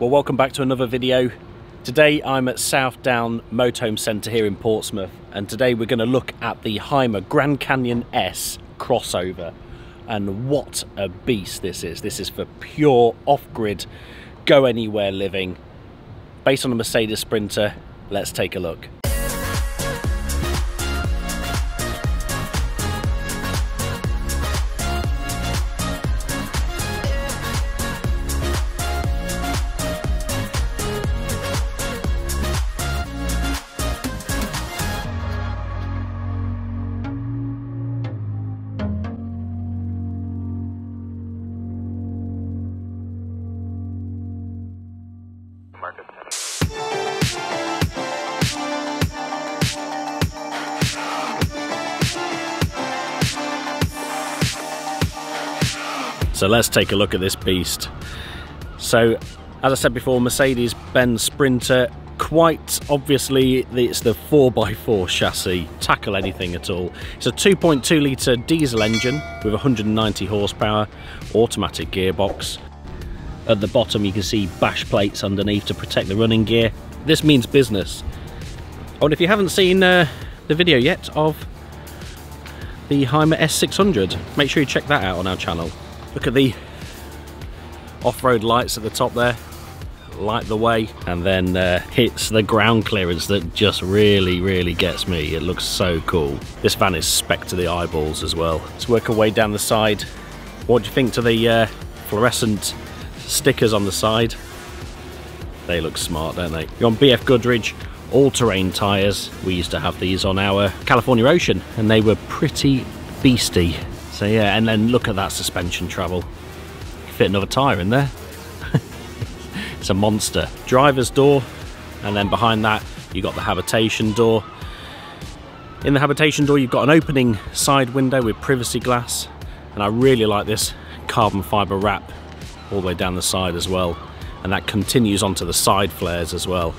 Well, welcome back to another video. Today I'm at South Southdown Motorhome Centre here in Portsmouth, and today we're going to look at the Hymer Grand Canyon S crossover. And what a beast this is! This is for pure off-grid, go anywhere living. Based on a Mercedes Sprinter, let's take a look. So let's take a look at this beast. So, as I said before, Mercedes-Benz Sprinter, quite obviously it's the 4x4 chassis, tackle anything at all. It's a 2.2 litre diesel engine with 190 horsepower, automatic gearbox. At the bottom you can see bash plates underneath to protect the running gear. This means business. Oh, and if you haven't seen uh, the video yet of the Hymer S600, make sure you check that out on our channel. Look at the off-road lights at the top there, light the way, and then uh, hits the ground clearance that just really, really gets me. It looks so cool. This van is spec to the eyeballs as well. Let's work our way down the side. What do you think to the uh, fluorescent stickers on the side? They look smart, don't they? You're on BF Goodrich all-terrain tyres. We used to have these on our California Ocean, and they were pretty beastie. So yeah, and then look at that suspension travel. Fit another tyre in there. it's a monster. Driver's door, and then behind that you've got the habitation door. In the habitation door you've got an opening side window with privacy glass, and I really like this carbon fibre wrap all the way down the side as well, and that continues onto the side flares as well.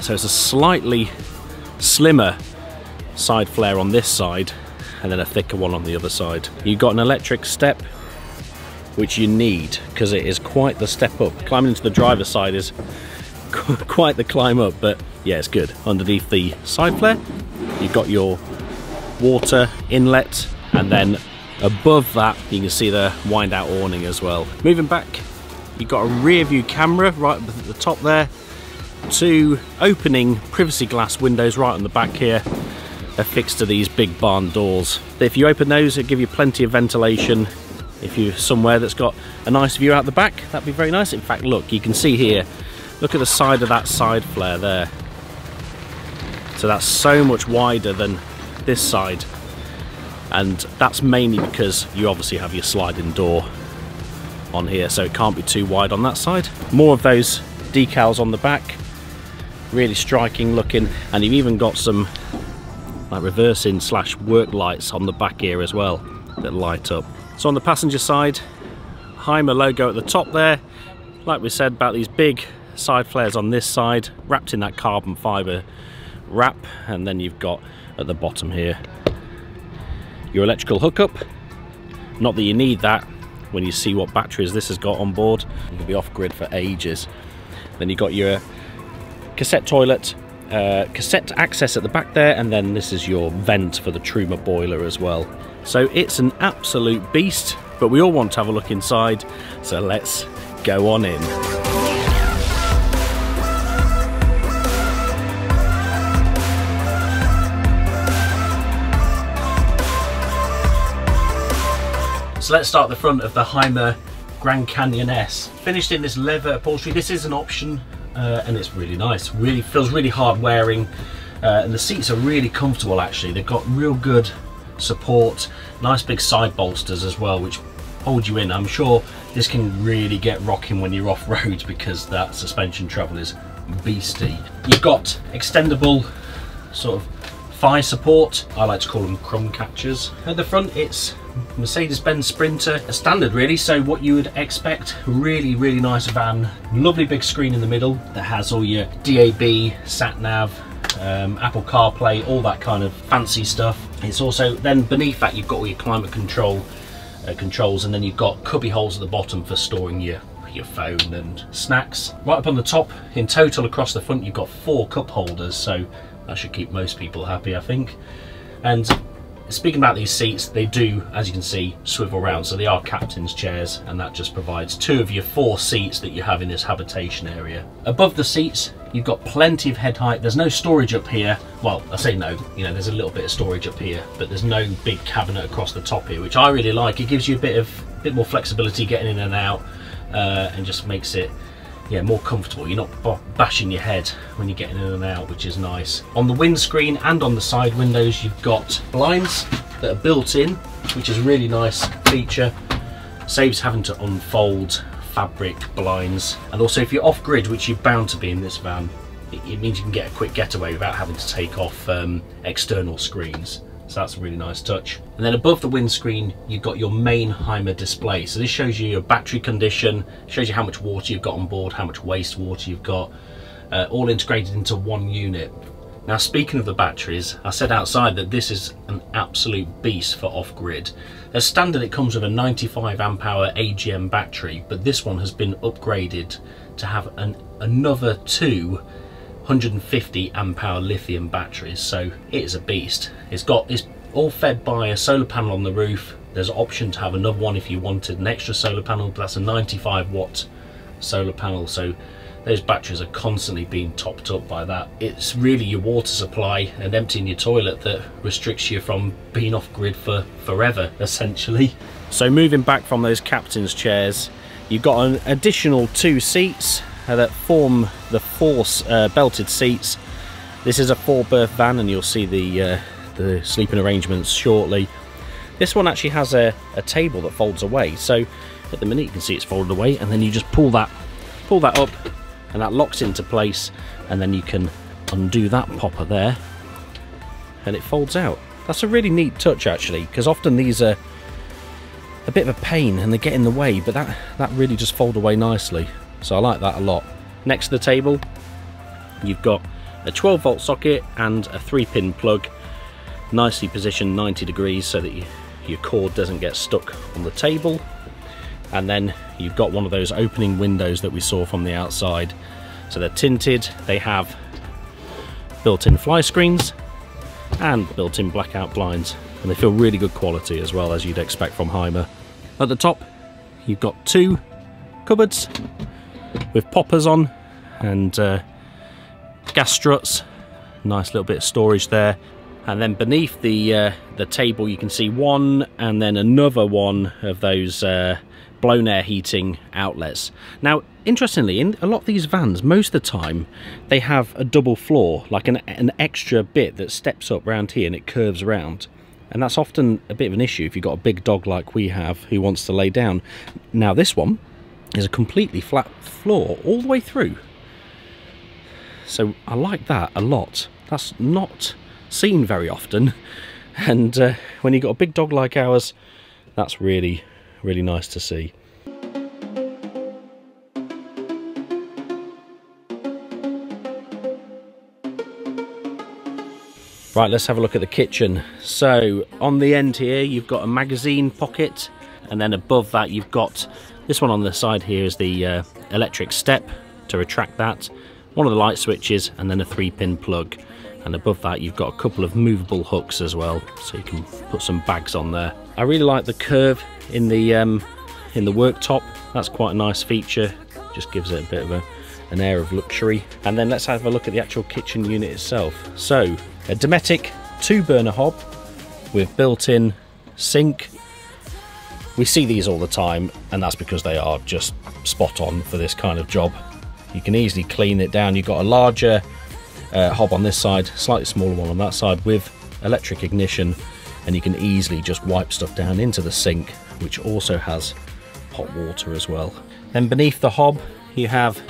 So it's a slightly slimmer side flare on this side and then a thicker one on the other side. You've got an electric step which you need because it is quite the step up. Climbing into the driver's side is quite the climb up but yeah it's good. Underneath the side flare you've got your water inlet and then above that you can see the wind out awning as well. Moving back you've got a rear view camera right at the top there two opening privacy glass windows right on the back here affixed to these big barn doors. If you open those, it'll give you plenty of ventilation. If you're somewhere that's got a nice view out the back, that'd be very nice. In fact, look, you can see here, look at the side of that side flare there. So that's so much wider than this side. And that's mainly because you obviously have your sliding door on here, so it can't be too wide on that side. More of those decals on the back, really striking looking, and you've even got some like reversing slash work lights on the back here as well that light up. So on the passenger side, Hymer logo at the top there. Like we said about these big side flares on this side, wrapped in that carbon fibre wrap, and then you've got at the bottom here your electrical hookup. Not that you need that when you see what batteries this has got on board. You can be off grid for ages. Then you've got your cassette toilet, uh, cassette access at the back there, and then this is your vent for the Truma boiler as well. So it's an absolute beast, but we all want to have a look inside, so let's go on in. So let's start the front of the Hymer Grand Canyon S. Finished in this leather upholstery. This is an option uh, and it's really nice. Really feels really hard wearing uh, and the seats are really comfortable actually. They've got real good support, nice big side bolsters as well which hold you in. I'm sure this can really get rocking when you're off road because that suspension travel is beastie. You've got extendable sort of thigh support. I like to call them crumb catchers. At the front it's Mercedes-Benz Sprinter, a standard really, so what you would expect, really, really nice van. Lovely big screen in the middle that has all your DAB, sat-nav, um, Apple CarPlay, all that kind of fancy stuff. It's also, then beneath that you've got all your climate control uh, controls and then you've got cubby holes at the bottom for storing your your phone and snacks. Right up on the top, in total across the front, you've got four cup holders, so that should keep most people happy, I think. And speaking about these seats, they do, as you can see, swivel around. So they are captain's chairs, and that just provides two of your four seats that you have in this habitation area. Above the seats, you've got plenty of head height. There's no storage up here. Well, I say no, you know, there's a little bit of storage up here, but there's no big cabinet across the top here, which I really like. It gives you a bit of bit more flexibility getting in and out, uh, and just makes it yeah, more comfortable. You're not bashing your head when you're getting in and out, which is nice. On the windscreen and on the side windows, you've got blinds that are built in, which is a really nice feature. Saves having to unfold fabric blinds. And also if you're off grid, which you're bound to be in this van, it, means you can get a quick getaway without having to take off um, external screens. So that's a really nice touch. And then above the windscreen, you've got your main Hymer display. So this shows you your battery condition, shows you how much water you've got on board, how much wastewater you've got, uh, all integrated into one unit. Now speaking of the batteries, I said outside that this is an absolute beast for off-grid. As standard it comes with a 95 amp hour AGM battery, but this one has been upgraded to have an, another two 150 amp hour lithium batteries so it is a beast. It's got it's all fed by a solar panel on the roof. There's an option to have another one if you wanted an extra solar panel but that's a 95 watt solar panel so those batteries are constantly being topped up by that. It's really your water supply and emptying your toilet that restricts you from being off grid for forever essentially. So moving back from those captain's chairs you've got an additional two seats that form the force uh, belted seats. This is a four berth van and you'll see the, uh, the sleeping arrangements shortly. This one actually has a, a table that folds away so at the minute you can see it's folded away and then you just pull that pull that up and that locks into place and then you can undo that popper there and it folds out. That's a really neat touch actually because often these are a bit of a pain and they get in the way but that, that really just fold away nicely. So I like that a lot. Next to the table, you've got a 12 volt socket and a three pin plug, nicely positioned 90 degrees so that you, your cord doesn't get stuck on the table. And then you've got one of those opening windows that we saw from the outside. So they're tinted, they have built-in fly screens and built-in blackout blinds and they feel really good quality as well as you'd expect from Hymer. At the top you've got two cupboards with poppers on and uh, gas struts. Nice little bit of storage there. And then beneath the uh, the table you can see one and then another one of those uh, blown air heating outlets. Now, interestingly, in a lot of these vans, most of the time, they have a double floor, like an, an extra bit that steps up round here and it curves around. And that's often a bit of an issue if you've got a big dog like we have who wants to lay down. Now this one is a completely flat floor all the way through. So I like that a lot. That's not seen very often. And uh, when you've got a big dog like ours, that's really, really nice to see. Right, let's have a look at the kitchen. So on the end here, you've got a magazine pocket, and then above that, you've got this one on the side here is the uh, electric step to retract that, one of the light switches and then a three pin plug. And above that you've got a couple of movable hooks as well, so you can put some bags on there. I really like the curve in the um, in the worktop. That's quite a nice feature. Just gives it a bit of a, an air of luxury. And then let's have a look at the actual kitchen unit itself. So a Dometic two burner hob with built-in sink, we see these all the time, and that's because they are just spot on for this kind of job. You can easily clean it down. You've got a larger uh, hob on this side, slightly smaller one on that side with electric ignition, and you can easily just wipe stuff down into the sink, which also has hot water as well. Then beneath the hob, you have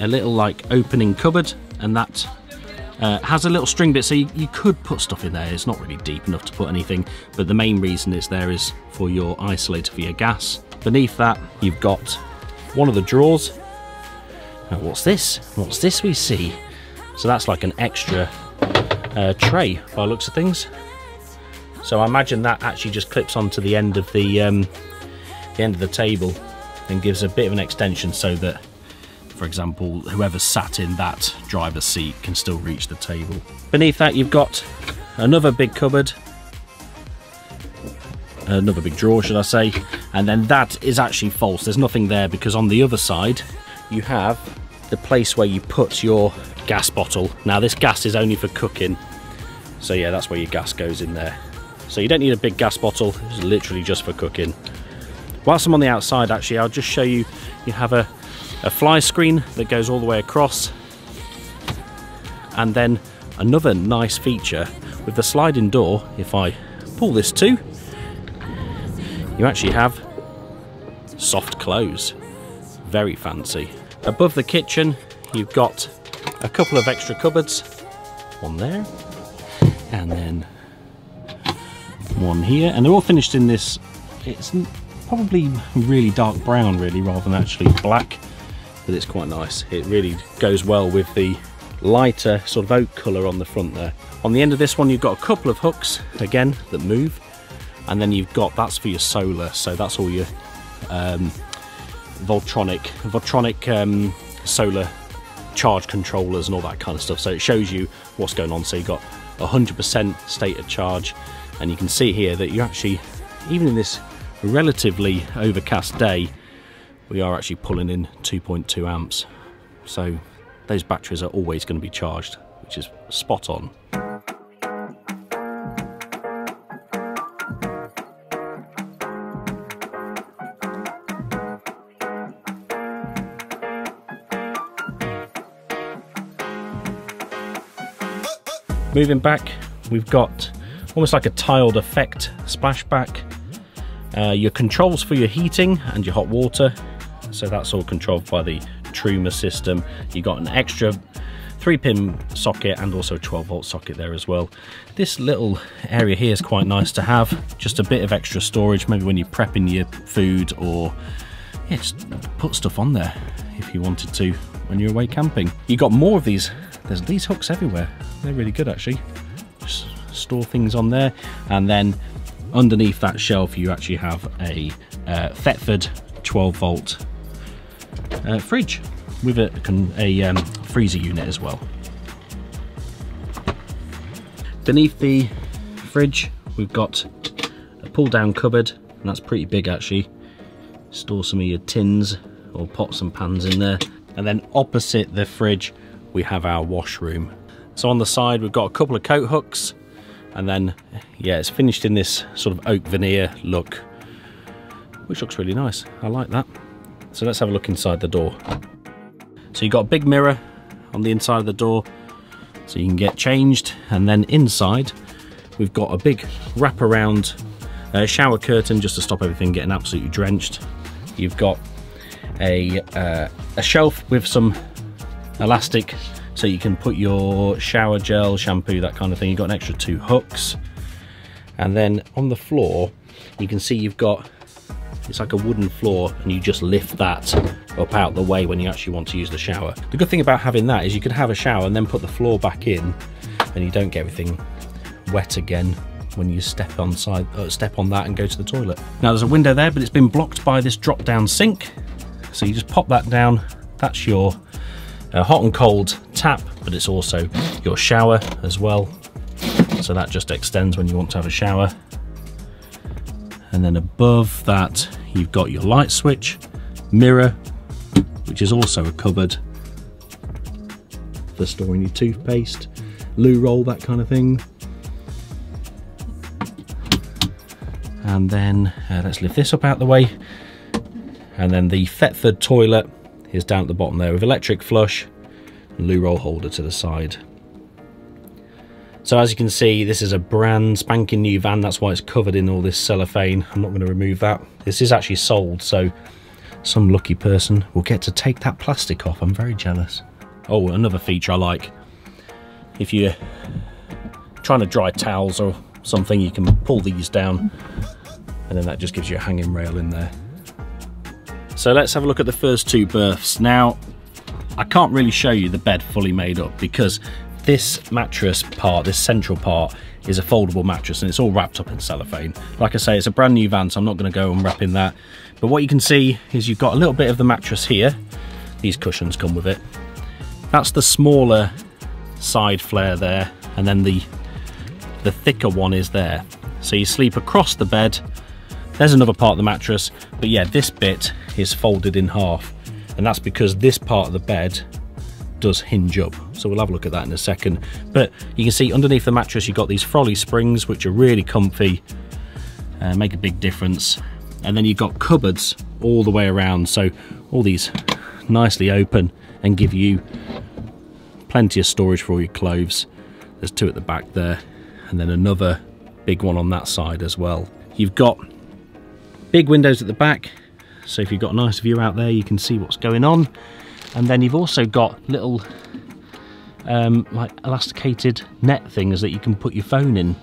a little like opening cupboard, and that uh, has a little string bit, so you, you, could put stuff in there. It's not really deep enough to put anything, but the main reason it's there is for your isolator for your gas. Beneath that, you've got one of the drawers. Now, what's this? What's this we see? So that's like an extra uh, tray by looks of things. So I imagine that actually just clips onto the end of the um, the end of the table. and gives a bit of an extension so that for example whoever sat in that driver's seat can still reach the table. Beneath that you've got another big cupboard another big drawer should I say and then that is actually false. There's nothing there because on the other side you have the place where you put your gas bottle. Now this gas is only for cooking. So yeah that's where your gas goes in there. So you don't need a big gas bottle. It's literally just for cooking. Whilst I'm on the outside actually I'll just show you you have a, a fly screen that goes all the way across and then another nice feature with the sliding door if I pull this too you actually have soft close. Very fancy. Above the kitchen, you've got a couple of extra cupboards. One there, and then one here. And they're all finished in this, it's probably really dark brown really, rather than actually black. But it's quite nice. It really goes well with the lighter sort of oak colour on the front there. On the end of this one, you've got a couple of hooks, again, that move and then you've got that's for your solar so that's all your um, Votronic Votronic um, solar charge controllers and all that kind of stuff so it shows you what's going on so you've got 100% state of charge and you can see here that you actually even in this relatively overcast day we are actually pulling in 2.2 amps so those batteries are always going to be charged which is spot on Moving back, we've got almost like a tiled effect splashback. Uh, your controls for your heating and your hot water, so that's all controlled by the Truma system. You've got an extra 3 pin socket and also a 12 volt socket there as well. This little area here is quite nice to have, just a bit of extra storage, maybe when you're prepping your food or yeah, just put stuff on there if you wanted to when you're away camping. You got more of these there's these hooks everywhere. They're really good actually. Just store things on there and then underneath that shelf you actually have a uh, Thetford 12 volt uh, fridge with a, a um, freezer unit as well. Beneath the fridge we've got a pull down cupboard and that's pretty big actually. Store some of your tins or pots and pans in there and then opposite the fridge we have our washroom. So on the side we've got a couple of coat hooks and then yeah it's finished in this sort of oak veneer look which looks really nice. I like that. So let's have a look inside the door. So you've got a big mirror on the inside of the door so you can get changed and then inside we've got a big wraparound uh, shower curtain just to stop everything getting absolutely drenched. You've got a, uh, a shelf with some elastic so you can put your shower gel, shampoo, that kind of thing. You've got an extra two hooks. And then on the floor, you can see you've got, it's like a wooden floor and you just lift that up out the way when you actually want to use the shower. The good thing about having that is you can have a shower and then put the floor back in and you don't get everything wet again when you step on side, uh, step on that and go to the toilet. Now there's a window there, but it's been blocked by this drop down sink. So you just pop that down. That's your a hot and cold tap, but it's also your shower as well. So that just extends when you want to have a shower. And then above that, you've got your light switch, mirror, which is also a cupboard for storing your toothpaste, loo roll, that kind of thing. And then uh, let's lift this up out the way. And then the Thetford toilet is down at the bottom there with electric flush loo roll holder to the side. So as you can see, this is a brand spanking new van. That's why it's covered in all this cellophane. I'm not going to remove that. This is actually sold, so some lucky person will get to take that plastic off. I'm very jealous. Oh, another feature I like. If you're trying to dry towels or something, you can pull these down and then that just gives you a hanging rail in there. So let's have a look at the first two berths. Now, I can't really show you the bed fully made up because this mattress part, this central part, is a foldable mattress and it's all wrapped up in cellophane. Like I say, it's a brand new van, so I'm not going to go unwrapping that. But what you can see is you've got a little bit of the mattress here. These cushions come with it. That's the smaller side flare there, and then the the thicker one is there. So you sleep across the bed. There's another part of the mattress, but yeah, this bit is folded in half, and that's because this part of the bed does hinge up. So we'll have a look at that in a second. But you can see underneath the mattress, you've got these Froli springs, which are really comfy, uh, make a big difference. And then you've got cupboards all the way around. So all these nicely open and give you plenty of storage for all your clothes. There's two at the back there, and then another big one on that side as well. You've got big windows at the back, so if you've got a nice view out there, you can see what's going on. And then you've also got little um, like elasticated net things that you can put your phone in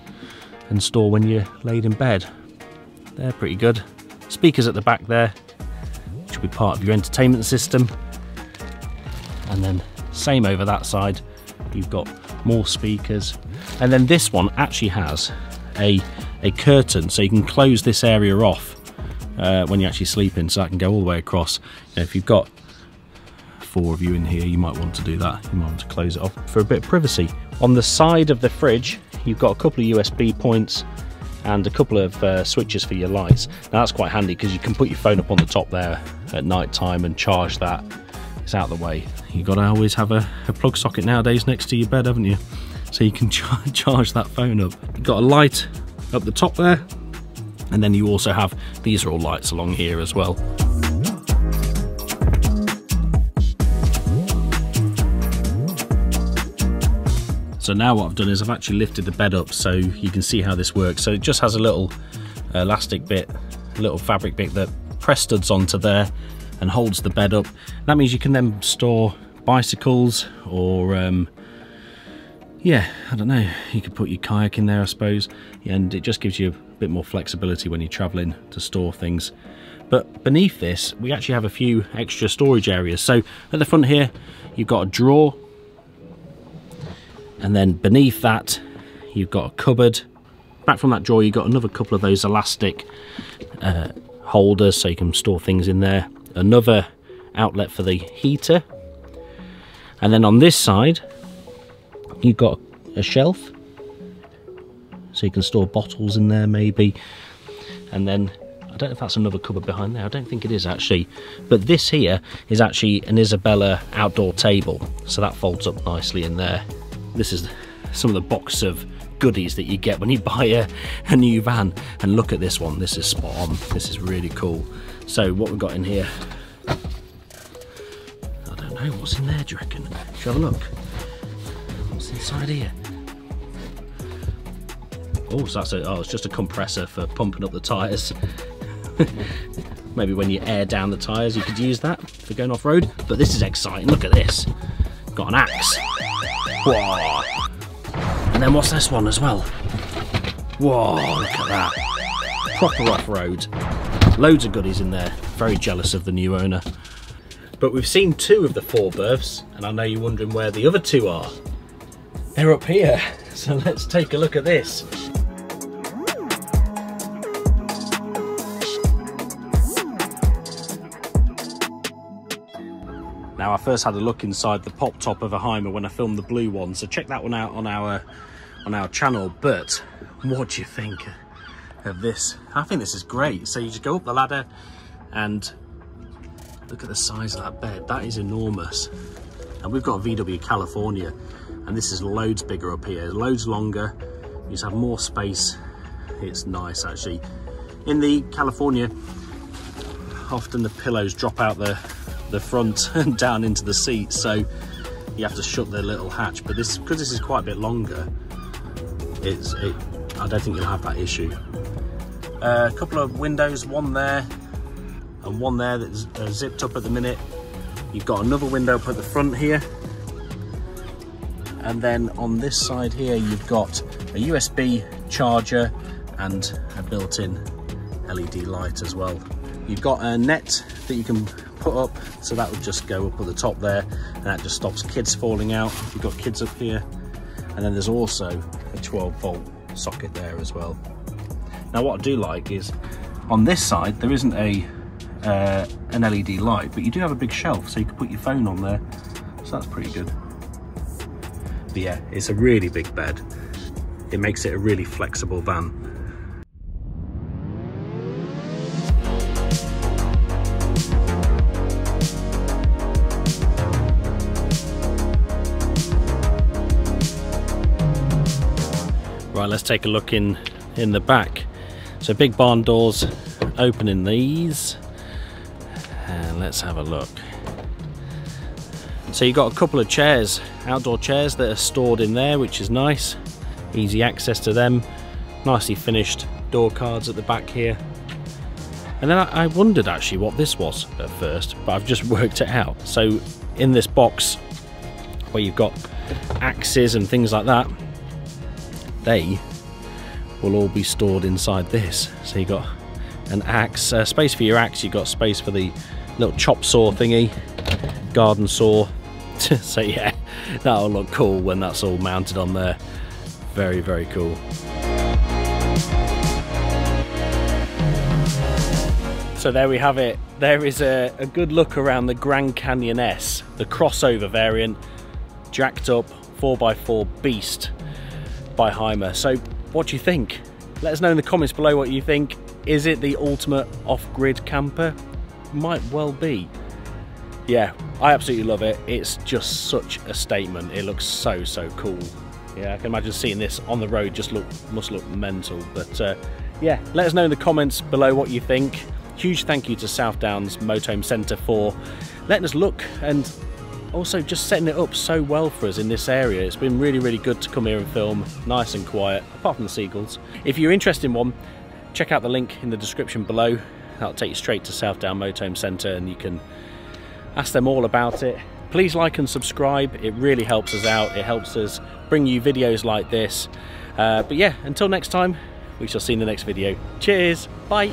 and store when you're laid in bed. They're pretty good. Speakers at the back there, which will be part of your entertainment system. And then same over that side, you've got more speakers. And then this one actually has a, a curtain, so you can close this area off uh, when you're actually sleeping, so that can go all the way across. You know, if you've got four of you in here, you might want to do that. You might want to close it off for a bit of privacy. On the side of the fridge, you've got a couple of USB points and a couple of uh, switches for your lights. Now that's quite handy because you can put your phone up on the top there at night time and charge that. It's out of the way. You've got to always have a, a plug socket nowadays next to your bed, haven't you? So you can char charge that phone up. You've got a light up the top there, and then you also have, these are all lights along here as well. So now what I've done is I've actually lifted the bed up so you can see how this works. So it just has a little elastic bit, a little fabric bit that press studs onto there and holds the bed up. That means you can then store bicycles or um, yeah, I don't know, you could put your kayak in there I suppose and it just gives you a bit more flexibility when you're travelling to store things. But beneath this we actually have a few extra storage areas. So at the front here you've got a drawer and then beneath that you've got a cupboard. Back from that drawer you've got another couple of those elastic uh, holders so you can store things in there. Another outlet for the heater. And then on this side you've got a shelf so you can store bottles in there maybe. And then I don't know if that's another cupboard behind there. I don't think it is actually. But this here is actually an Isabella outdoor table. So that folds up nicely in there this is some of the box of goodies that you get when you buy a, a new van. And look at this one, this is spot on. This is really cool. So what we've got in here, I don't know, what's in there do you reckon? Have a look. What's inside here? Oh, so that's a, oh, it's just a compressor for pumping up the tyres. Maybe when you air down the tyres you could use that for going off-road. But this is exciting, look at this. Got an axe. Whoa. And then what's this one as well? Whoa, look at that. Proper off-road. Loads of goodies in there. Very jealous of the new owner. But we've seen two of the four berths, and I know you're wondering where the other two are. They're up here. So let's take a look at this. First had a look inside the pop top of a Hymer when I filmed the blue one, so check that one out on our on our channel. But what do you think of this? I think this is great. So you just go up the ladder and look at the size of that bed. That is enormous. And we've got a VW California and this is loads bigger up here, loads longer. You just have more space. It's nice actually. In the California, often the pillows drop out the the front and down into the seat so you have to shut the little hatch. But this because this is quite a bit longer it's it I don't think you'll have that issue. Uh, a couple of windows one there and one there that's uh, zipped up at the minute. You've got another window up at the front here. And then on this side here you've got a USB charger and a built-in LED light as well you've got a net that you can put up so that would just go up at the top there and that just stops kids falling out you've got kids up here and then there's also a 12 volt socket there as well now what I do like is on this side there isn't a uh, an LED light, but you do have a big shelf, so you can put your phone on there. So that's pretty good. But yeah, it's a really big bed. It makes it a really flexible van. Take a look in in the back. So big barn doors opening these. And let's have a look. So you've got a couple of chairs, outdoor chairs that are stored in there, which is nice. Easy access to them. Nicely finished door cards at the back here. And then I, I wondered actually what this was at first, but I've just worked it out. So in this box, where you've got axes and things like that, they will all be stored inside this. So you've got an axe, uh, space for your axe, you've got space for the little chop saw thingy, garden saw. so yeah, that'll look cool when that's all mounted on there. Very, very cool. So there we have it. There is a, a good look around the Grand Canyon S, the crossover variant, jacked up 4x4 beast by Hymer. So what do you think? Let us know in the comments below what you think. Is it the ultimate off-grid camper? Might well be. Yeah, I absolutely love it. It's just such a statement. It looks so, so cool. Yeah, I can imagine seeing this on the road just look must look mental. But uh, yeah, let us know in the comments below what you think. Huge thank you to South Downs Motorhome Centre for letting us look and also just setting it up so well for us in this area. It's been really, really good to come here and film, nice and quiet, apart from the seagulls. If you're interested in one, check out the link in the description below. That'll take you straight to South Down Centre and you can ask them all about it. Please like and subscribe, it really helps us out. It helps us bring you videos like this. Uh, but yeah, until next time, we shall see you in the next video. Cheers, bye.